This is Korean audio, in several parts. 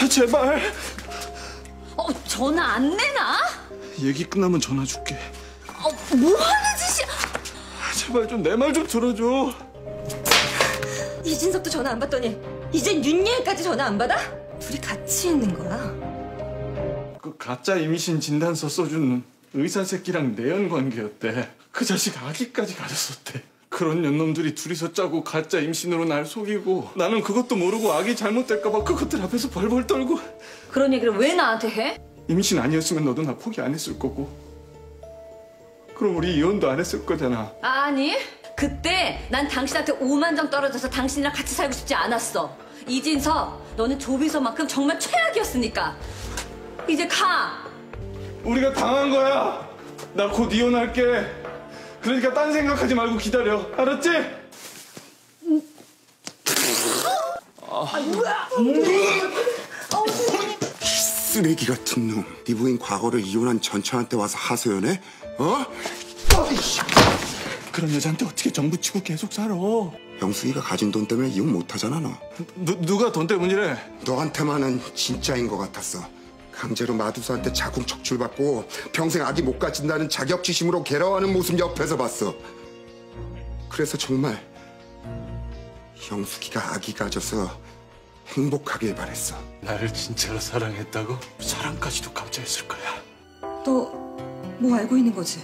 아, 제발. 어, 전화 안 내나? 얘기 끝나면 전화 줄게. 어, 뭐 하는 짓이야? 아, 제발 좀 내 말 좀 들어줘. 이진석도 전화 안 받더니 이젠 윤예은까지 전화 안 받아? 둘이 같이 있는 거야? 그 가짜 임신 진단서 써준 의사 새끼랑 내연 관계였대. 그 자식 아기까지 가졌었대. 그런 년놈들이 둘이서 짜고 가짜 임신으로 날 속이고 나는 그것도 모르고 아기 잘못될까봐 그것들 앞에서 벌벌 떨고 그런 얘기를 왜 나한테 해? 임신 아니었으면 너도 나 포기 안 했을 거고 그럼 우리 이혼도 안 했을 거잖아. 아니, 그때 난 당신한테 5만 정 떨어져서 당신이랑 같이 살고 싶지 않았어. 이진석, 너는 조비서만큼 정말 최악이었으니까. 이제 가! 우리가 당한 거야. 나 곧 이혼할게. 그러니까 딴 생각하지 말고 기다려. 알았지? 쓰레기 같은 놈. 네 부인 과거를 이혼한 전처한테 와서 하소연해? 어? 그런 여자한테 어떻게 정부 치고 계속 살아? 영숙이가 가진 돈 때문에 이혼 못하잖아 너. 누, 누가 돈 때문이래? 너한테만은 진짜인 것 같았어. 강제로 마두사한테 자궁 척출받고 평생 아기 못 가진다는 자격지심으로 괴로워하는 모습 옆에서 봤어. 그래서 정말 영숙이가 아기 가져서 행복하길 바랬어. 나를 진짜로 사랑했다고? 사랑까지도 감짜했을 거야. 너뭐 알고 있는 거지?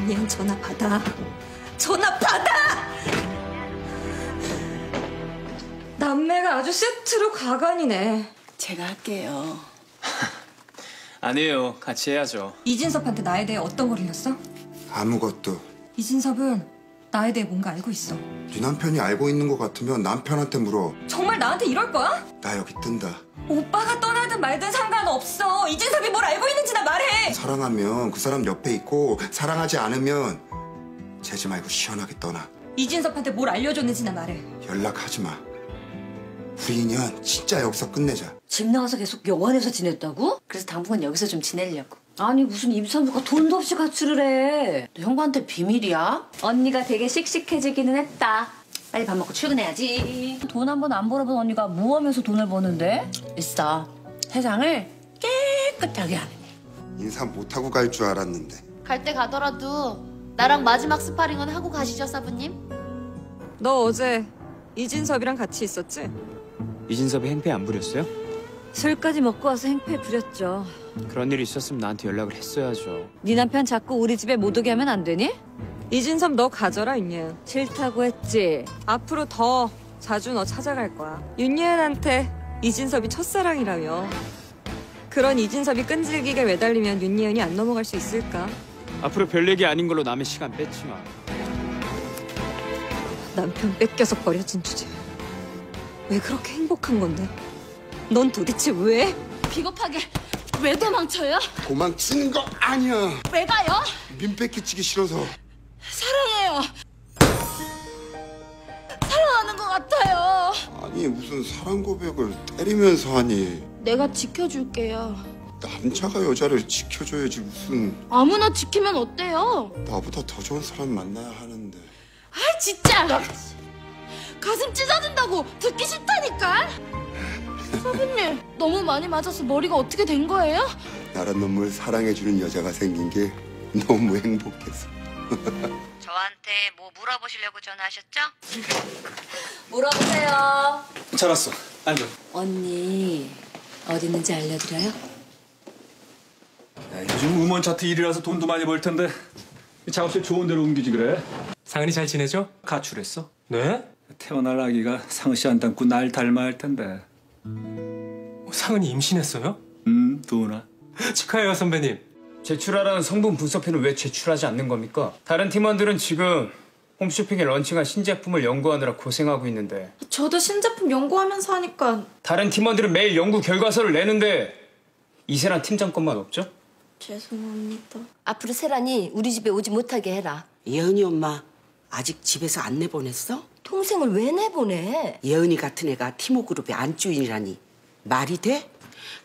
윤예은 전화 받아. 전화 받아! 남매가 아주 세트로 가관이네. 제가 할게요. 아니에요. 같이 해야죠. 이진섭한테 나에 대해 어떤 걸 흘렸어? 아무것도. 이진섭은 나에 대해 뭔가 알고 있어. 네 남편이 알고 있는 것 같으면 남편한테 물어. 정말 나한테 이럴 거야? 나 여기 뜬다. 오빠가 떠나든 말든 상관없어. 이진섭이 뭘 알고 있는지 나 말해. 사랑하면 그 사람 옆에 있고 사랑하지 않으면 재지 말고 시원하게 떠나. 이진섭한테 뭘 알려줬는지 나 말해. 연락하지 마. 우리 인연 진짜 여기서 끝내자. 집 나가서 계속 여관에서 지냈다고? 그래서 당분간 여기서 좀 지내려고. 아니, 무슨 임산부가 돈도 없이 가출을 해. 너 형부한테 비밀이야? 언니가 되게 씩씩해지기는 했다. 빨리 밥 먹고 출근해야지. 돈 한 번 안 벌어본 언니가 뭐 하면서 돈을 버는데? 있어. 세상을 깨끗하게 하는 애. 인사 못하고 갈 줄 알았는데. 갈 때 가더라도 나랑 마지막 스파링은 하고 가시죠, 사부님? 너 어제 이진섭이랑 같이 있었지? 이진섭이 행패 안 부렸어요? 술까지 먹고 와서 행패 부렸죠. 그런 일이 있었으면 나한테 연락을 했어야죠. 네 남편 자꾸 우리 집에 못 오게 하면 안 되니? 이진섭 너 가져라 윤예은. 싫다고 했지. 앞으로 더 자주 너 찾아갈 거야. 윤예은한테 이진섭이 첫사랑이라며. 그런 이진섭이 끈질기게 매달리면 윤예은이 안 넘어갈 수 있을까? 앞으로 별 얘기 아닌 걸로 남의 시간 뺏지 마. 남편 뺏겨서 버려진 주제. 왜 그렇게 행복한 건데? 넌 도대체 왜? 비겁하게 왜 도망쳐요? 도망치는 거 아니야. 왜 가요? 민폐 끼치기 싫어서. 사랑해요. 사랑하는 것 같아요. 아니 무슨 사랑 고백을 때리면서 하니. 내가 지켜줄게요. 남자가 여자를 지켜줘야지 무슨 아무나 지키면 어때요? 나보다 더 좋은 사람 만나야 하는데. 아 진짜. 가슴 찢어진다고 듣기 싫다니까. 사부님 너무 많이 맞아서 머리가 어떻게 된 거예요? 나란 놈을 사랑해주는 여자가 생긴 게 너무 행복해서. 저한테 뭐 물어보시려고 전화하셨죠? 물어보세요. 잘 왔어. 앉아. 언니 어디 있는지 알려드려요? 야, 요즘 음원 차트 1위라서 돈도 많이 벌 텐데 작업실 좋은 데로 옮기지 그래? 상은이 잘 지내죠? 가출했어? 네? 태어날 아기가 상은 씨안 닮고 날 닮아야 할 텐데 상은이 임신했어요? 음 도훈아 축하해요 선배님. 제출하라는 성분 분석표는 왜 제출하지 않는 겁니까? 다른 팀원들은 지금 홈쇼핑에 런칭한 신제품을 연구하느라 고생하고 있는데 저도 신제품 연구하면서 하니까 다른 팀원들은 매일 연구 결과서를 내는데 이세란 팀장 것만 없죠? 죄송합니다. 앞으로 세란이 우리 집에 오지 못하게 해라. 예은이 엄마 아직 집에서 안 내보냈어? 동생을 왜 내보내? 예은이 같은 애가 티모그룹의 안주인이라니 말이 돼?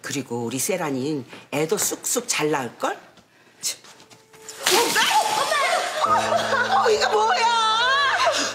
그리고 우리 세란이는 애도 쑥쑥 잘 낳을걸? 참. 어, 이거 뭐야?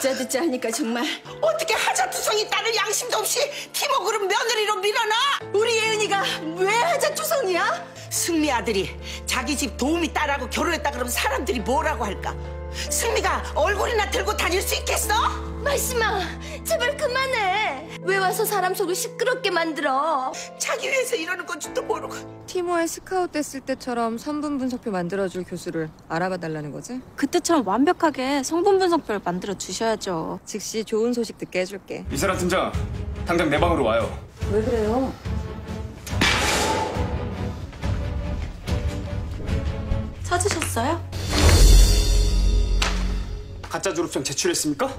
듣자 듣자 하니까 정말 어떻게 하자투사 하자초성이 딸을 양심도 없이 팀워크로 며느리로 밀어넣어 우리 예은이가 왜 하자초성이야? 승미 아들이 자기 집 도우미 딸하고 결혼했다 그러면 사람들이 뭐라고 할까? 승미가 얼굴이나 들고 다닐 수 있겠어? 말씀아, 제발 그만해. 왜 와서 사람 속을 시끄럽게 만들어? 자기 위해서 이러는 건지도 모르고 티모에 스카웃 됐을 때처럼 성분 분석표 만들어줄 교수를 알아봐 달라는 거지? 그때처럼 완벽하게 성분 분석표를 만들어 주셔야죠. 즉시 좋은 소식 듣게 해줄게. 이세라 팀장, 당장 내 방으로 와요. 왜 그래요? 찾으셨어요? 가짜 졸업장 제출했습니까?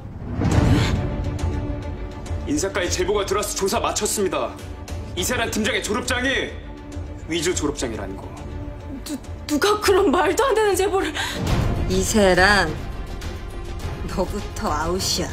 인사과에 제보가 들어와서 조사 마쳤습니다. 이세란 팀장의 졸업장이 위조 졸업장이라는 거. 누가 그런 말도 안 되는 제보를... 이세란, 너부터 아웃이야.